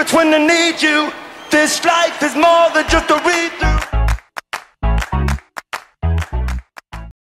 it's when I need you. This life is more than just a read through.